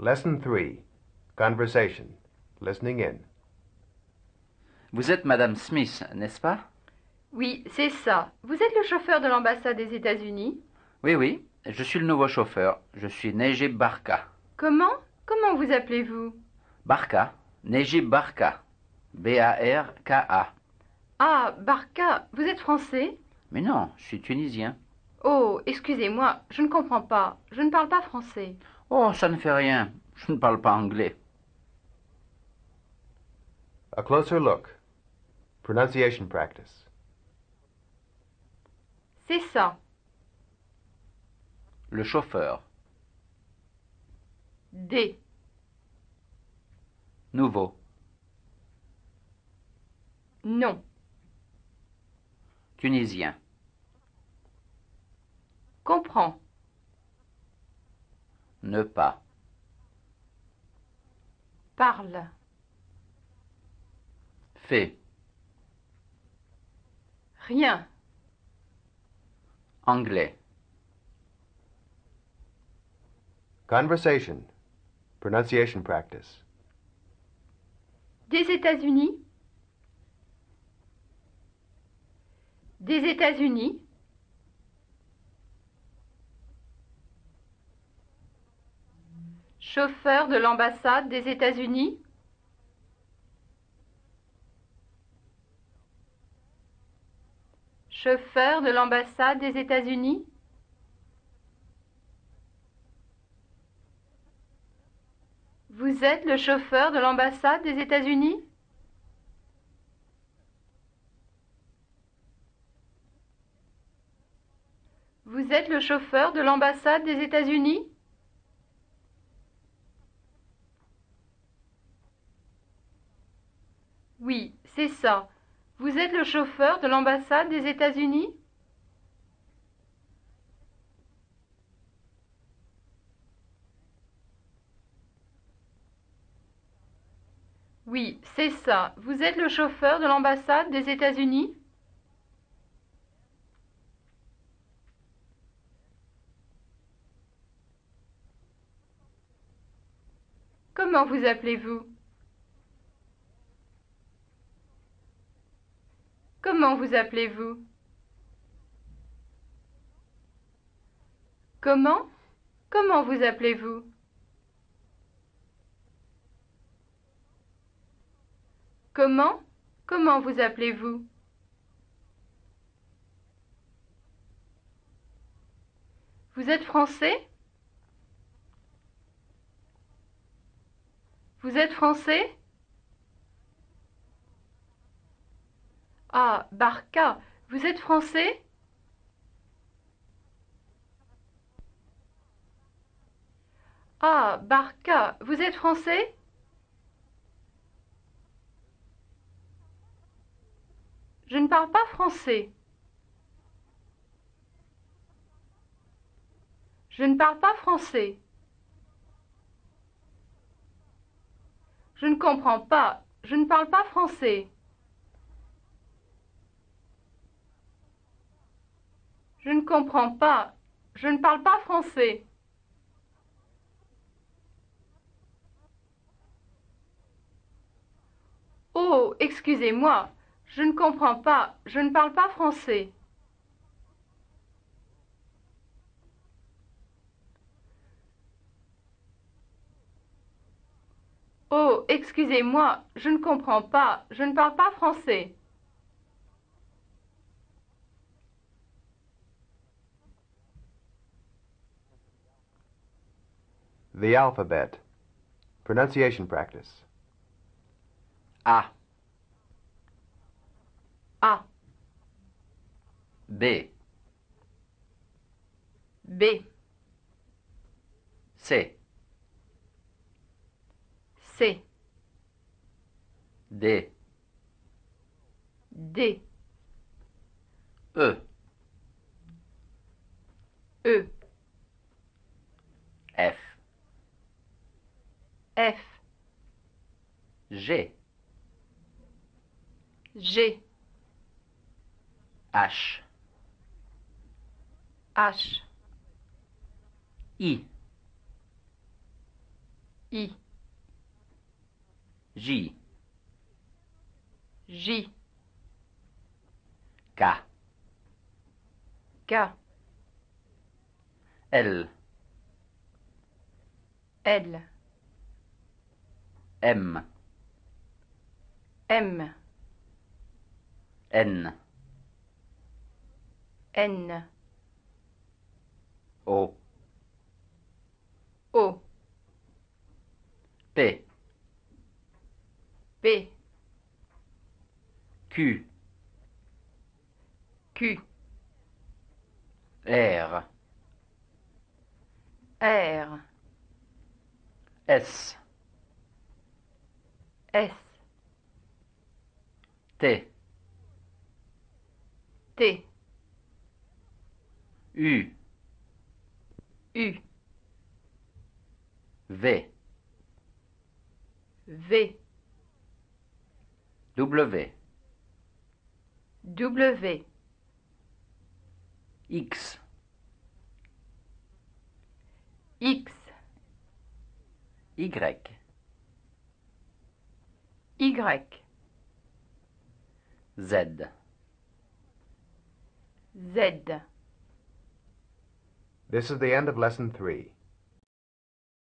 Lesson 3 Conversation. Listening in. Vous êtes Madame Smith, n'est-ce pas? Oui, c'est ça. Vous êtes le chauffeur de l'ambassade des États-Unis? Oui, oui, je suis le nouveau chauffeur. Je suis Nejib Barka. Comment? Comment vous appelez-vous? Barka, Nejib Barka. B-A-R-K-A. Ah, Barca, vous êtes français? Mais non, je suis tunisien. Oh, excusez-moi, je ne comprends pas. Je ne parle pas français. Oh, ça ne fait rien. Je ne parle pas anglais. A closer look. Pronunciation practice. C'est ça. Le chauffeur. D. Nouveau. Non. Tunisien. Comprends. Ne pas. Parle. Fait. Rien. Anglais. Conversation. Pronunciation practice. Des États-Unis Des États-Unis Chauffeur de l'ambassade des États-Unis. Chauffeur de l'ambassade des États-Unis. Vous êtes le chauffeur de l'ambassade des États-Unis? Vous êtes le chauffeur de l'ambassade des États-Unis? Oui, c'est ça. Vous êtes le chauffeur de l'ambassade des États-Unis? Oui, c'est ça. Vous êtes le chauffeur de l'ambassade des États-Unis? Comment vous appelez-vous? Comment vous appelez-vous? Comment? Comment vous appelez-vous? Comment? Comment vous appelez-vous? Vous êtes français? Vous êtes français? Ah, Barca, vous êtes français? Ah, Barca, vous êtes français? Je ne parle pas français. Je ne parle pas français. Je ne comprends pas. Je ne parle pas français. Je ne comprends pas. Je ne parle pas français. Oh, excusez-moi. Je ne comprends pas. Je ne parle pas français. Oh, excusez-moi, je ne comprends pas, je ne parle pas français. The alphabet. Pronunciation practice. A. A, B. B, C. C, D. D, E. E, F, G. G, H. H, I. I, J, J, K, K, L, L, M, M, N, N, O, O, P, P, Q, Q, R, R, S, S, T, T, U, U, V, V, W, W, X, X, Y, Y, Z. Z. This is the end of lesson three.